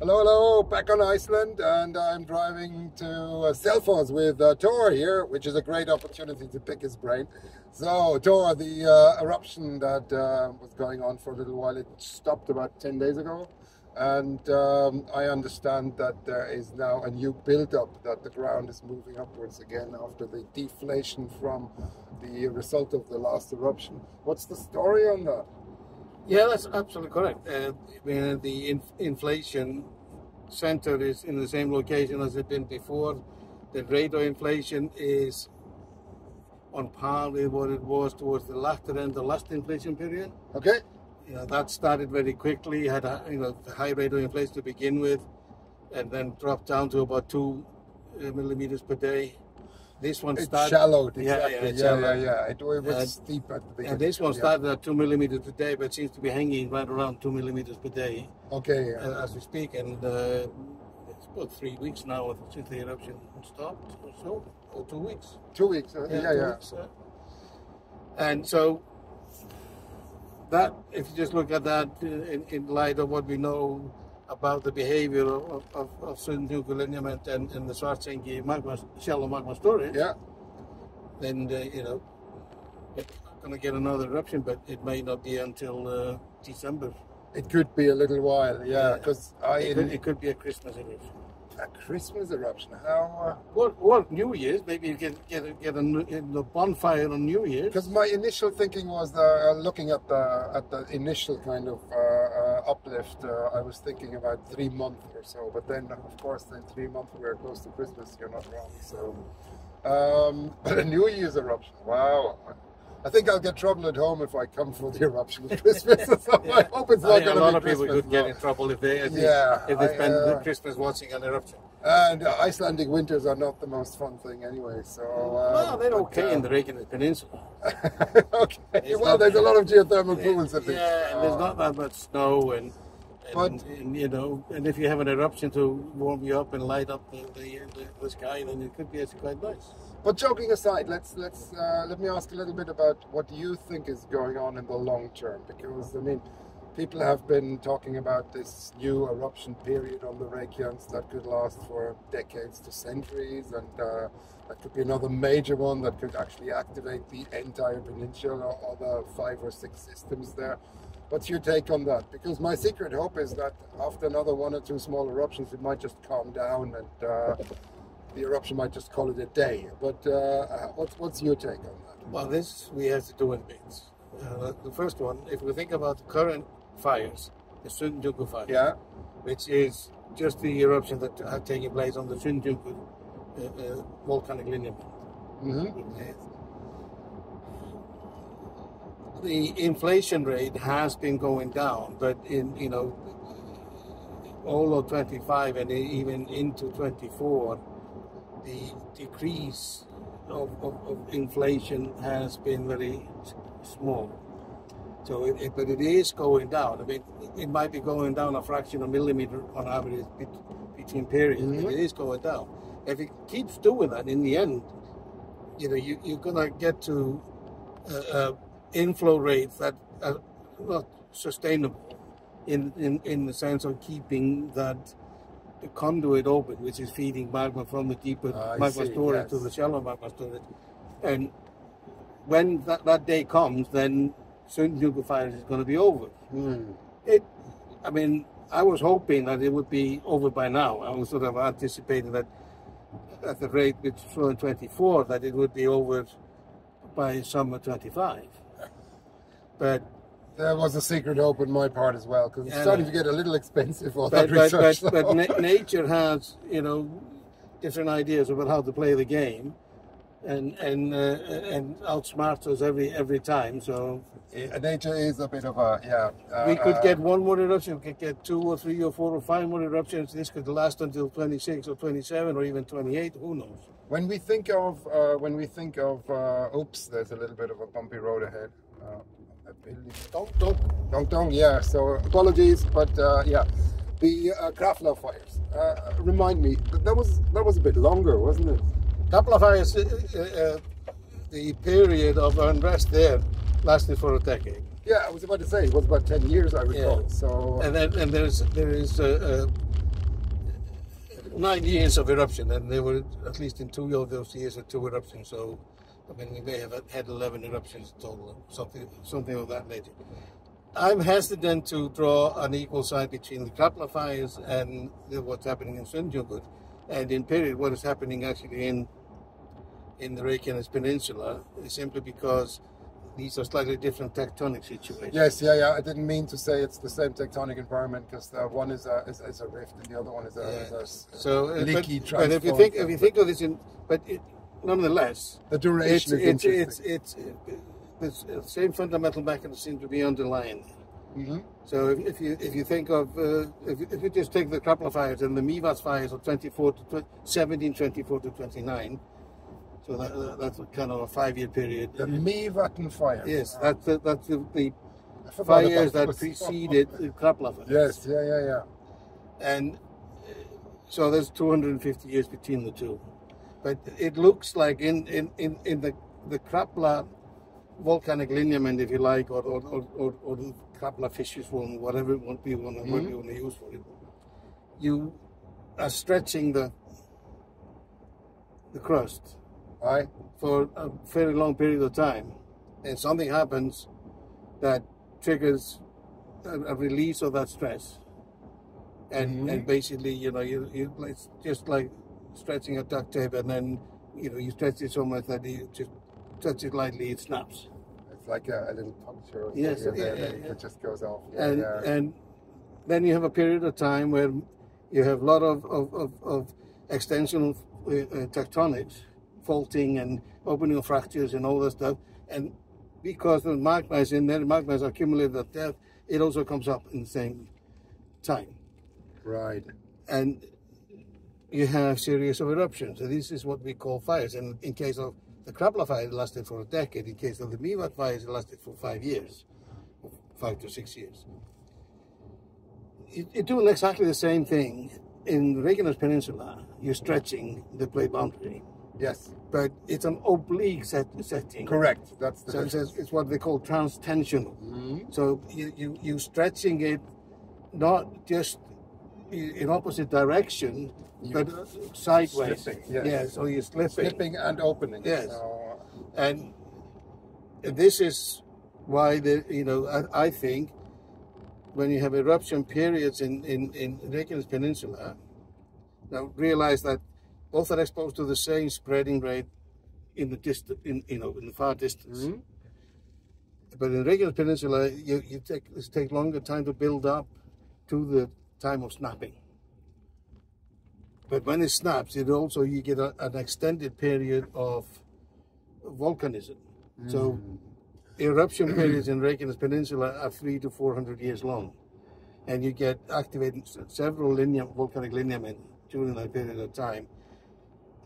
Hello, hello, back on Iceland, and I'm driving to uh, Selfoss with uh, Thor here, which is a great opportunity to pick his brain. So, Thor, the uh, eruption that uh, was going on for a little while, it stopped about 10 days ago, and um, I understand that there is now a new build-up, that the ground is moving upwards again after the deflation from the result of the last eruption. What's the story on that? Yeah, that's absolutely correct. Uh, the inf inflation center is in the same location as it been before. The rate of inflation is on par with what it was towards the latter end of last inflation period. Okay. You know, that started very quickly, had a you know high rate of inflation to begin with, and then dropped down to about two uh, millimeters per day. This one started. shallowed, Yeah, exactly. yeah, Yeah, it's yeah, shallow. yeah. It, it was And- steep at the beginning. And this one Yeah. started at two millimeters a day, but seems to be hanging right around two millimeters per day Okay. uh, as we speak. And uh, it's about three weeks now since the eruption stopped, or so, or two weeks. Two weeks. uh, yeah, two yeah. weeks, uh, and so that, if you just look at that uh, in, in light of what we know about the behavior of, of, of Sundhnukur lineament and, and the Svartsengi magma, shallow magma storage, Yeah. then uh, you know we're going to get another eruption, but it may not be until uh, December. It could be a little while. Yeah, Yeah. because I It could, it could be a Christmas eruption. a Christmas eruption. How? Or, or New Year's, maybe you can get a, get a, a bonfire on New Year's. Because my initial thinking was the, uh, looking at the at the initial kind of uh, uh, uplift. Uh, I was thinking about three months or so, but then of course in three months we're close to Christmas. You're not wrong. So, um, but a New Year's eruption. Wow. I think I'll get trouble at home if I come for the eruption at Christmas. so I hope it's not going a lot of people Christmas. could get in trouble if they if they- if they I, spend uh, Christmas watching an eruption. And uh, Icelandic winters are not the most fun thing anyway. So uh, well, they're but, okay uh, in the Reykjavik Peninsula. okay. It's Well, not- there's a lot of geothermal pools at least. Yeah, and there's not that much snow and. And, you know, and if you have an eruption to warm you up and light up the, the, the, the sky, then it could be actually quite nice. But joking aside, let's let's uh, let me ask a little bit about what you think is going on in the long term, because I mean, people have been talking about this new eruption period on the Reykjanes that could last for decades to centuries, and uh, that could be another major one that could actually activate the entire peninsula or the five or six systems there. What's your take on that? Because my secret hope is that after another one or two small eruptions, it might just calm down and uh, the eruption might just call it a day. But uh, uh, what's what's your take on that? Well, this we have to do in bits. Uh, the first one, if we think about the current fires, the Sundhnukur fire, Yeah, which is just the eruption that are taken place on the Sundhnukur uh, uh, volcanic lineament. hmm the inflation rate has been going down, but in you know all of 25 and even into 24, the decrease of, of, of inflation has been very small. So, it, it- but it is going down. I mean, it might be going down a fraction of a millimeter on average between periods. but Mhm. It is going down. If it keeps doing that, in the end, you know, you, you're gonna get to uh, uh, inflow rates that are not sustainable in, in, in the sense of keeping that the conduit open, which is feeding magma from the deeper I magma see, storage to the shallow magma storage. And when that, that day comes, then Sundhnukur fire is going to be over. Hmm. It, I mean, I was hoping that it would be over by now. I was sort of anticipating that at the rate which was 24, that it would be over by summer 25. But There was a secret hope on my part as well because it's starting to get a little expensive all but, that but, but, research. but na- nature has, you know, different ideas about how to play the game, and and uh, and outsmarts us every every time. So Yeah, nature is a bit of a yeah. uh, we could uh, get one more eruption, we could get two or three or four or five more eruptions. This could last until 26 or 27 or even 28. Who knows? When we think of uh, when we think of uh, oops, there's a little bit of a bumpy road ahead. Uh, building. Don't don't. Dong Dong, yeah. So apologies, but uh, yeah, the uh, Krafla fires. Uh, remind me, that was that was a bit longer, wasn't it? Couple of hours. Uh, uh, the period of unrest there lasted for a decade. Yeah, I was about to say it was about ten years, I recall. Yeah. So And then and there's there is uh, uh, nine years of eruption, and there were at least in two of those years are two eruptions. So, I mean, we may have had 11 eruptions total, something, something of that nature. I'm hesitant to draw an equal side between the Krafla fires and what's happening in Sundhnukur, and in period what is happening actually in in the Reykjanes Peninsula, is simply because these are slightly different tectonic situations. Yes, yeah, yeah. I didn't mean to say it's the same tectonic environment because one is a, is, is, a rift and the other one is a, yeah. is a so uh, leaky but, but if you think if you think of this in, but it, nonetheless, the duration it's, it's, it's, it's, the same fundamental mechanism seem to be underlying. Mm -hmm. So if, if, you if you think of uh, if, if you just take the Krafla fires and the Mývatns fires of 24 to 1724 to 29 so that, that's kind of a five-year period. The Mývatn fire. Yes, that's the, that's the, the fires that, that preceded the Krafla fires. Yes, yeah, yeah, yeah. And so there's 250 years between the two. But it looks like in, in, in, in the, the Krafla volcanic lineament, if you like, or, or, or, or the Krafla fissures one, whatever it want, want, mm -hmm. want to use for it, you are stretching the the crust right, for a fairly long period of time, and something happens that triggers a, a release of that stress, and mm-hmm. and basically, you know, you, you it's just like stretching a duct tape, and then you know you stretch it so much that you just touch it lightly, it snaps. It's like a, a little puncture. Yes, yeah, yeah, yeah, It just goes off. and and then you have a period of time where you have a lot of of, of, of extensional uh, uh, tectonics faulting and opening of fractures and all that stuff. And because the magma is in there, the magma is accumulated at depth, it also comes up in the same time. Right. And you have series of eruptions. So this is what we call fires. And in case of the Krafla fire, it lasted for a decade. In case of the Mývatn fires, it lasted for five years, five to six years. It, doing exactly the same thing in the Reykjanes Peninsula. You're stretching the plate boundary. Yes. But it's an oblique set, setting. Correct. That's the so it's, it's, what they call transtensional. Mm-hmm. So you, you, you're stretching it not just in opposite direction, you but sideways. Slipping, yes. Yeah, so you're slipping. Slipping and opening. Yes. So... And this is why, the you know, I, I think when you have eruption periods in, in, in Reykjanes Peninsula, now realize that both are exposed to the same spreading rate in the distant, in you know, in the far distance. Mm -hmm. But in Reykjanes Peninsula, you, you take it take longer time to build up to the time of snapping. But when it snaps, it also you get a, an extended period of volcanism. Mm. So eruption periods in Reykjanes Peninsula are three to four hundred years long, and you get activated several linear volcanic lineament during that period of time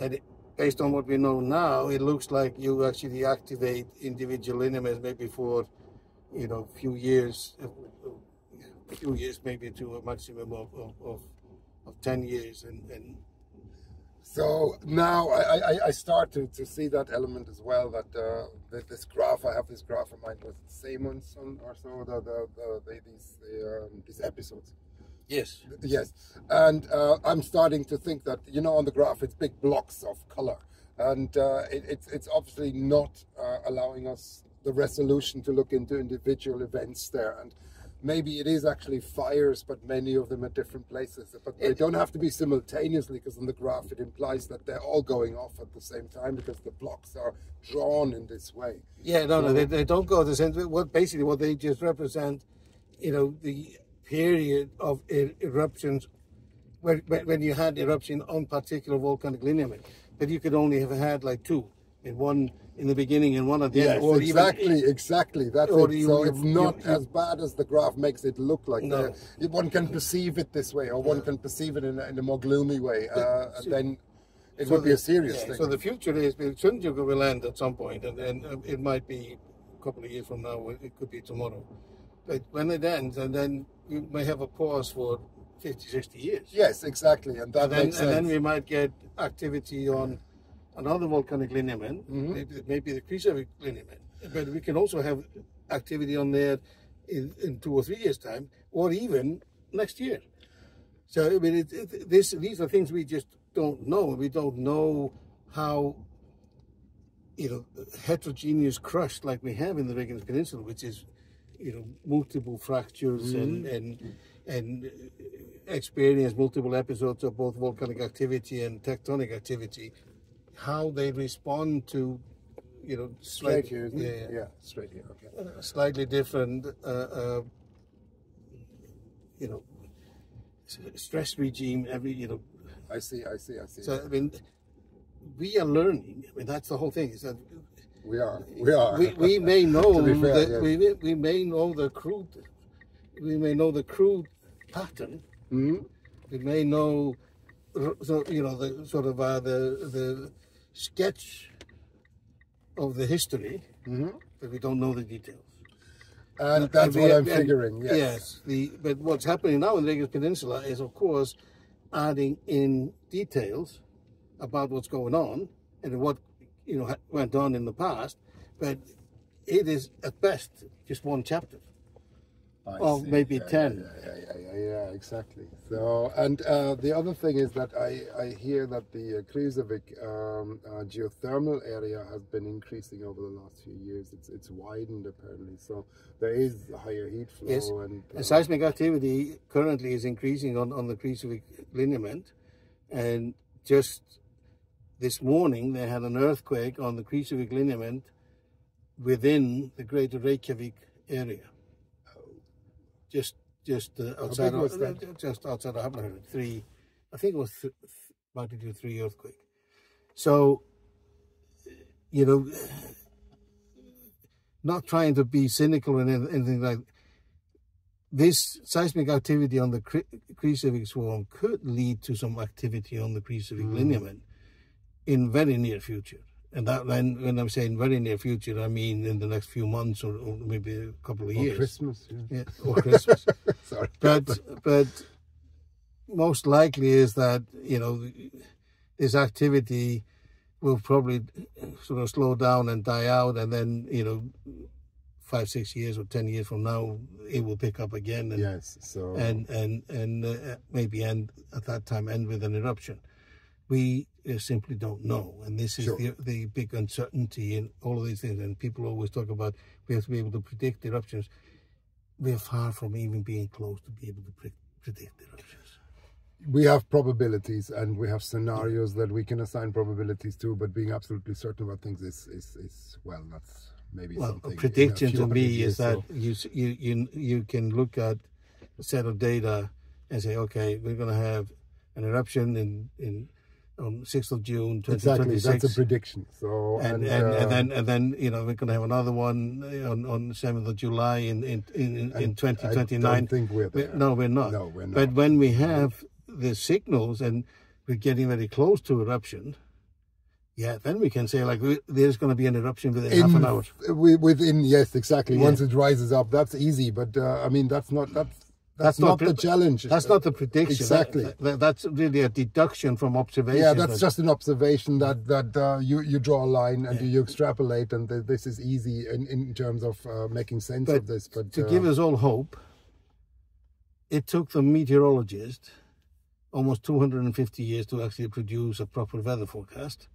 and it, based on what we know now, it looks like you actually activate individual lineaments maybe for, you know, a few years, few years maybe to a maximum of, of, of, of 10 years. And, and so now I, I, I, start to, to see that element as well, that, uh, that this graph, I have this graph in mind, was Sæmundsson or so, the, the, the, the these, the, um, these episodes. Yes. Yes. And uh, I'm starting to think that, you know, on the graph, it's big blocks of color. And uh, it, it's, it's obviously not uh, allowing us the resolution to look into individual events there. And maybe it is actually fires, but many of them at different places. But they don't have to be simultaneously because on the graph it implies that they're all going off at the same time because the blocks are drawn in this way. Yeah, no, so, no, they, they don't go the same. What basically what they just represent, you know, the period of er eruptions when, when you had eruption on particular volcanic lineament, but you could only have had like two, in one in the beginning and one at the yes, end. Or exactly, even, exactly. That's it. You, so you, it's not you, as bad as the graph makes it look like. No. one can perceive it this way, or one can perceive it in a, in a more gloomy way. Uh, so, then it so would the, be a serious yeah, thing. So the future is, Sundhnukur will end at some point, and, and uh, it might be a couple of years from now, it could be tomorrow. But when it ends, and then we may have a pause for 50, 60 years. Yes, exactly. And that and then, makes sense. And then we might get activity on another volcanic lineament, mm -hmm. maybe, maybe the Krýsuvík lineament. But we can also have activity on there in, in two or three years' time, or even next year. So I mean, it, it, this these are things we just don't know. We don't know how you know heterogeneous crust like we have in the Reykjanes Peninsula, which is you know multiple fractures and and and experience multiple episodes of both volcanic activity and tectonic activity. How they respond to you know Straight here, yeah, yeah Yeah, straight here. Okay. slightly different, uh, uh, you know, stress regime. Every you know, I see. I see. I see. so I mean, we are learning. I mean, that's the whole thing. Is that we are. We are. we, we may know fair, that yes. we may- we may know the crude, we may know the crude pattern. Mhm. We may know, so you know, the sort of uh, the the sketch of the history, Mhm. but we don't know the details. And that's we- what I'm and- figuring. Yes. Yes. The but what's happening now in the Reykjanes Peninsula is, of course, adding in details about what's going on and what you know went on in the past. But it is at best just one chapter. I Or see. maybe Yeah, 10. Yeah, yeah, yeah, exactly. So, and uh, the other thing is that I, I hear that the uh, Krýsuvík um, uh, geothermal area has been increasing over the last few years. It's it's widened apparently, so there is higher heat flow Yes. and. uh, seismic activity currently is increasing on, on the Krýsuvík lineament. And just this morning, they had an earthquake on the Krýsuvík lineament within the greater Reykjavik area. Just just uh, outside of, that? just outside of. Three, I think it was th- th- magnitude three earthquake. So, you know, not trying to be cynical or anything like this seismic activity on the Krýsuvík swarm could lead to some activity on the Krýsuvík Mm. lineament in very near future. And that when, when I'm saying very near future, I mean in the next few months or, or maybe a couple of or years. Christmas. Yeah. Yeah, or Christmas. Sorry. but but most likely is that you know this activity will probably sort of slow down and die out, and then you know five six years or ten years from now it will pick up again and yes. So. and and and uh, maybe end at that time end with an eruption. We uh, simply don't know, and this is Sure. the the big uncertainty in all of these things. And people always talk about we have to be able to predict eruptions. We are far from even being close to be able to pre- predict eruptions. we have probabilities and we have scenarios that we can assign probabilities to, but being absolutely certain about things is is, is well, that's maybe Well, something. a prediction to me years, is that so- you you you can look at a set of data and say, okay, we're going to have an eruption in in on sixth of June, twenty exactly that's a prediction. So and, and, and, uh, and then and then you know we're going to have another one on on seventh of July in in in, in and twenty I don't think we're there. No, we're not. No, we're not. But when we have the signals and we're getting very close to eruption, yeah, then we can say like we- there's going to be an eruption within half an hour. within yes, exactly. Yeah. Once it rises up, that's easy. But uh, I mean, that's not that's that's, That's not the challenge. That's not the prediction. Exactly. That- that- that's really a deduction from observation. yeah, that's just an observation that that uh, you you draw a line and you extrapolate, and th- this is easy in, in terms of uh, making sense But of this. But to uh, give us all hope, it took the meteorologist almost 250 years to actually produce a proper weather forecast,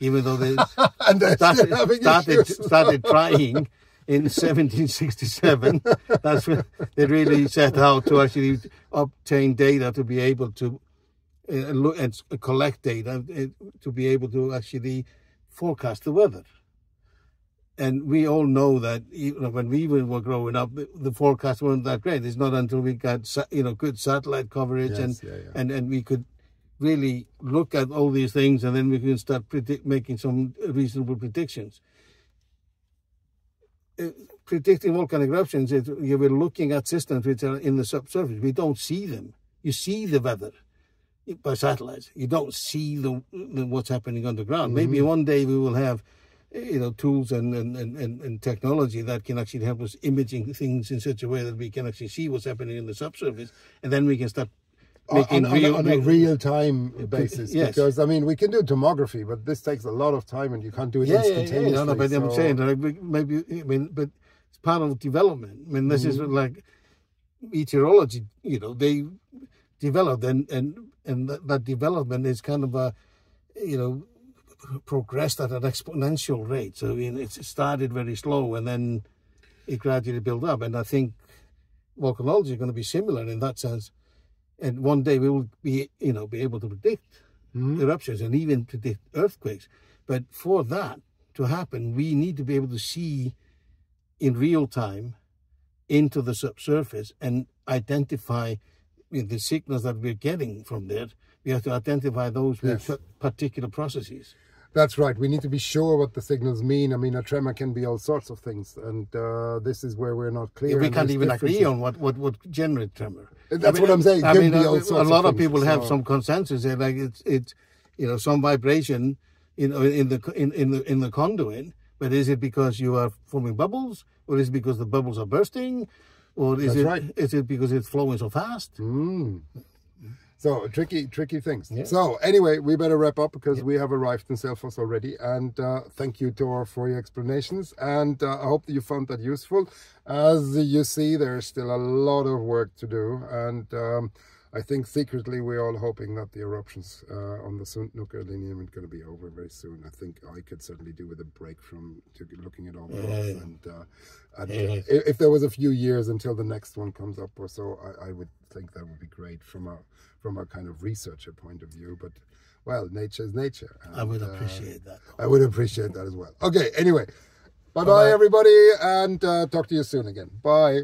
even though they and started, started, started trying in 1767. That's when they really set out to actually obtain data to be able to uh, look and collect data uh, to be able to actually forecast the weather. And we all know that you know, when we were growing up, the- the forecasts weren't that great. It's not until we got you know good satellite coverage and yeah, yeah. and and we could really look at all these things, and then we can start predict, making some reasonable predictions. Uh, predicting volcanic eruptions, it, you were looking at systems which are in the subsurface. We don't see them. You see the weather by satellites. You don't see the, the what's happening underground. Maybe one day we will have, you know, tools and and, and, and technology that can actually help us imaging things in such a way that we can actually see what's happening in the subsurface, and then we can start making on, on real, a, on a real time basis yes. because I mean we can do tomography, but this takes a lot of time and you can't do it yeah, yeah, instantaneously. yeah. No, no, but I'm saying that maybe I mean, but it's part of development. I mean, this is Mm-hmm. like meteorology. You know, they developed, and and and that, that development is kind of a, you know, progressed at an exponential rate. So I mean, it started very slow, and then it gradually built up. And I think volcanology is going to be similar in that sense. And one day we will be, you know, be able to predict Mhm. eruptions and even predict earthquakes. But for that to happen, we need to be able to see in real time into the subsurface and identify the signals that we're getting from there. We have to identify those with particular processes. That's right. We need to be sure what the signals mean. I mean, a tremor can be all sorts of things, and uh, this is where we're not clear. we can't even agree on what what would generate tremor. That's what I'm saying. I mean, be a, a lot of things, people have so- some consensus. They're like it's it's you know some vibration in in the in, in the in the conduit. But is it because you are forming bubbles, or is it because the bubbles are bursting, or is That's it right. is it because it's flowing so fast? Mm. So tricky, tricky things. Yeah. So anyway, we better wrap up because we have arrived in Selfoss already. And uh, thank you, Thor, for your explanations. And uh, I hope that you found that useful. As you see, there's still a lot of work to do. And um, I think secretly we're all hoping that the eruptions uh, on the Sundhnukur lineament are going to be over very soon. I think I could certainly do with a break from to looking at all the Yeah. And, uh, and Yeah. i- if there was a few years until the next one comes up or so, I, I would think that would be great from a from a kind of researcher point of view. But well, nature is nature. I would and, uh, appreciate that. I would appreciate that as well. Okay. Anyway, bye bye Bye-bye. everybody, and uh, talk to you soon again. Bye.